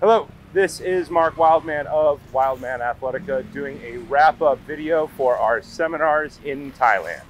Hello, this is Mark Wildman of Wildman Athletica doing a wrap up video for our seminars in Thailand.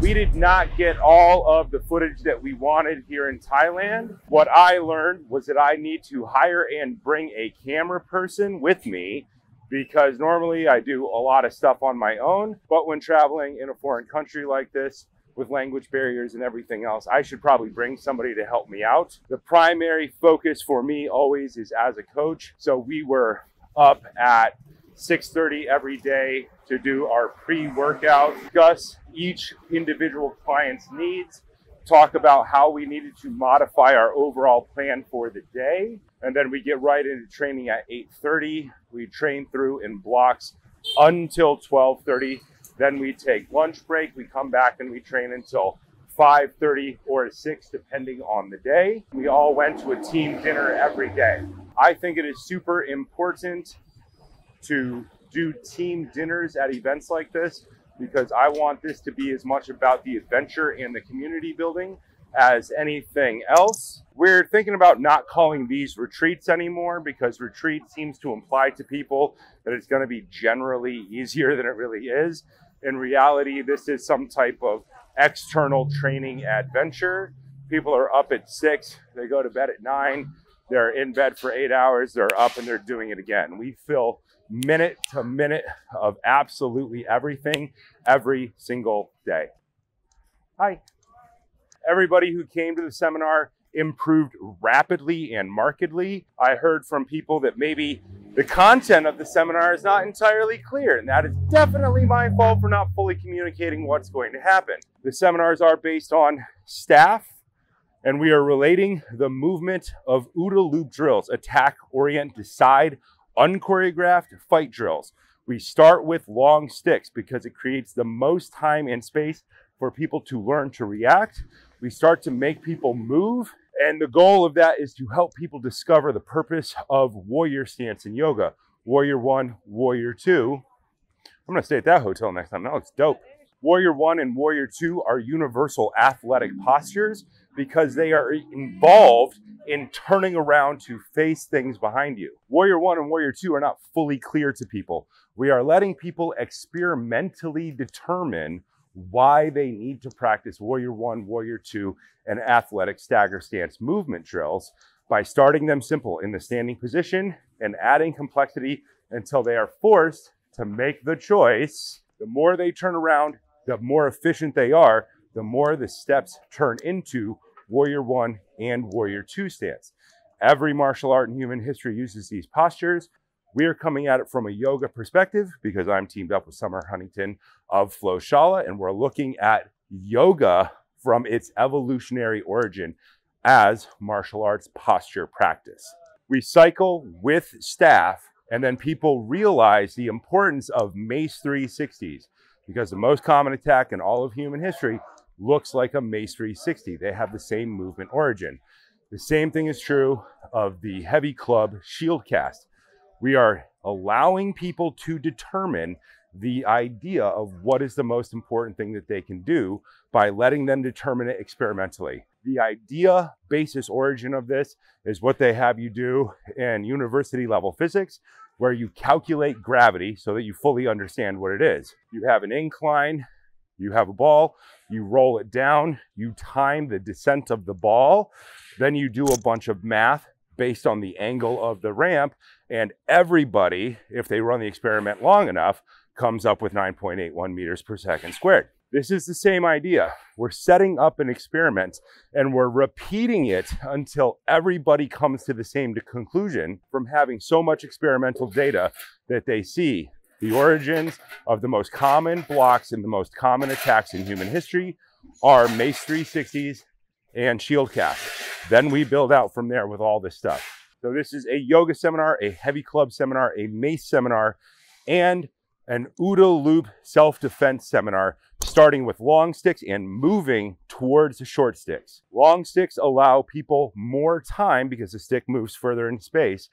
We did not get all of the footage that we wanted here in Thailand. What I learned was that I need to hire and bring a camera person with me because normally I do a lot of stuff on my own, but when traveling in a foreign country like this, with language barriers and everything else, I should probably bring somebody to help me out. The primary focus for me always is as a coach. So we were up at 6:30 every day to do our pre-workout, discuss each individual client's needs, talk about how we needed to modify our overall plan for the day, and then we get right into training at 8:30. We train through in blocks until 12:30 then we take lunch break. We come back and we train until 5:30 or 6 depending on the day. We all went to a team dinner every day. I think it is super important to do team dinners at events like this because I want this to be as much about the adventure and the community building as anything else. We're thinking about not calling these retreats anymore because retreat seems to imply to people that it's going to be generally easier than it really is. In reality, this is some type of external training adventure. People are up at six, they go to bed at nine, they're in bed for eight hours, they're up and they're doing it again. We fill minute to minute of absolutely everything every single day. Hi. Everybody who came to the seminar improved rapidly and markedly. I heard from people that maybe the content of the seminar is not entirely clear, and that is definitely my fault for not fully communicating what's going to happen. The seminars are based on staff, and we are relating the movement of OODA loop drills, attack, orient, decide, unchoreographed fight drills. We start with long sticks because it creates the most time and space for people to learn to react. We start to make people move and the goal of that is to help people discover the purpose of warrior stance in yoga. Warrior one, warrior two. I'm gonna stay at that hotel next time. That looks dope. Warrior one and warrior two are universal athletic postures because they are involved in turning around to face things behind you. Warrior one and warrior two are not fully clear to people. We are letting people experimentally determine why they need to practice Warrior One, Warrior Two, and athletic stagger stance movement drills by starting them simple in the standing position and adding complexity until they are forced to make the choice. The more they turn around, the more efficient they are, the more the steps turn into Warrior One and Warrior Two stance. Every martial art in human history uses these postures. We are coming at it from a yoga perspective because I'm teamed up with Summer Huntington of FlowShala, and we're looking at yoga from its evolutionary origin as martial arts posture practice. We cycle with staff, and then people realize the importance of Mace 360s because the most common attack in all of human history looks like a Mace 360. They have the same movement origin. The same thing is true of the heavy club shield cast. We are allowing people to determine the idea of what is the most important thing that they can do by letting them determine it experimentally. The idea, basis, origin of this is what they have you do in university level physics, where you calculate gravity so that you fully understand what it is. You have an incline, you have a ball, you roll it down, you time the descent of the ball, then you do a bunch of math based on the angle of the ramp. And everybody, if they run the experiment long enough, comes up with 9.81 meters per second squared. This is the same idea. We're setting up an experiment and we're repeating it until everybody comes to the same conclusion from having so much experimental data that they see the origins of the most common blocks and the most common attacks in human history are Mace 360s and shield cast. Then we build out from there with all this stuff. So this is a yoga seminar, a heavy club seminar, a mace seminar, and an OODA loop self-defense seminar, starting with long sticks and moving towards the short sticks. Long sticks allow people more time because the stick moves further in space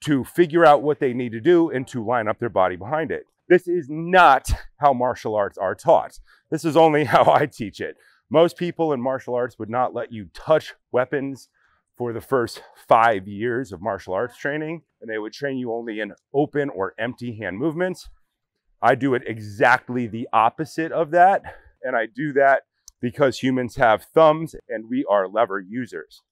to figure out what they need to do and to line up their body behind it. This is not how martial arts are taught. This is only how I teach it. Most people in martial arts would not let you touch weapons, for the first five years of martial arts training, and they would train you only in open or empty hand movements. I do it exactly the opposite of that. And I do that because humans have thumbs and we are lever users.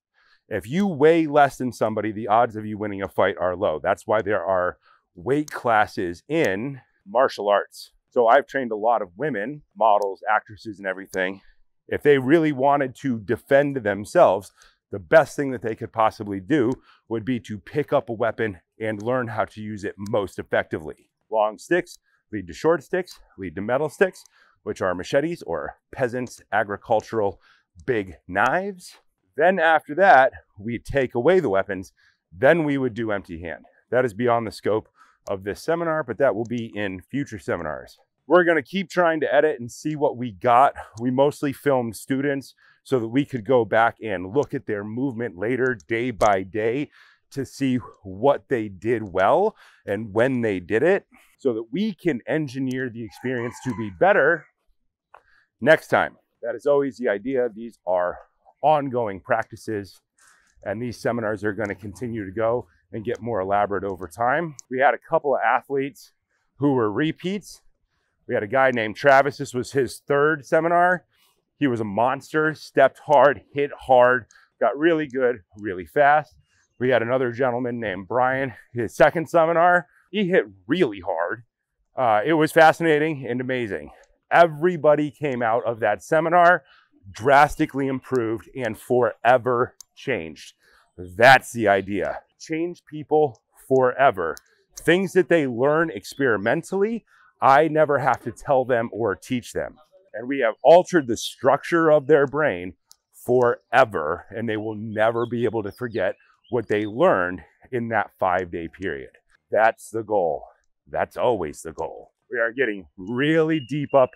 If you weigh less than somebody, the odds of you winning a fight are low. That's why there are weight classes in martial arts. So I've trained a lot of women, models, actresses, and everything. If they really wanted to defend themselves, the best thing that they could possibly do would be to pick up a weapon and learn how to use it most effectively. Long sticks lead to short sticks, lead to metal sticks, which are machetes or peasants' agricultural big knives. Then after that, we take away the weapons. Then we would do empty hand. That is beyond the scope of this seminar, but that will be in future seminars. We're going to keep trying to edit and see what we got. We mostly filmed students so that we could go back and look at their movement later, day by day, to see what they did well and when they did it, so that we can engineer the experience to be better next time. That is always the idea. These are ongoing practices, and these seminars are going to continue to go and get more elaborate over time. We had a couple of athletes who were repeats. We had a guy named Travis. This was his third seminar. He was a monster, stepped hard, hit hard, got really good, really fast. We had another gentleman named Brian, his second seminar. He hit really hard. Uh, it was fascinating and amazing. Everybody came out of that seminar drastically improved and forever changed. That's the idea. Change people forever. Things that they learn experimentally, I never have to tell them or teach them. And we have altered the structure of their brain forever, and they will never be able to forget what they learned in that five day period. That's the goal. That's always the goal. We are getting really deep up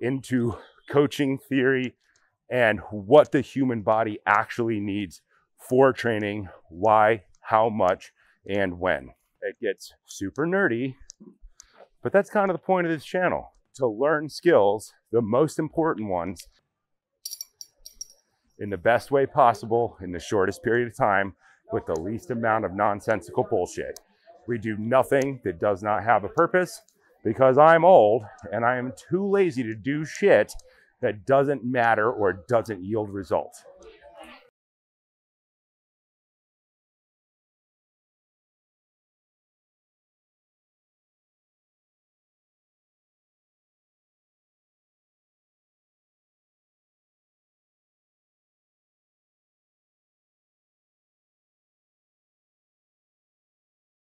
into coaching theory and what the human body actually needs for training, why, how much, and when. It gets super nerdy, but that's kind of the point of this channel to learn skills, the most important ones, in the best way possible in the shortest period of time with the least amount of nonsensical bullshit. We do nothing that does not have a purpose because I'm old and I am too lazy to do shit that doesn't matter or doesn't yield results.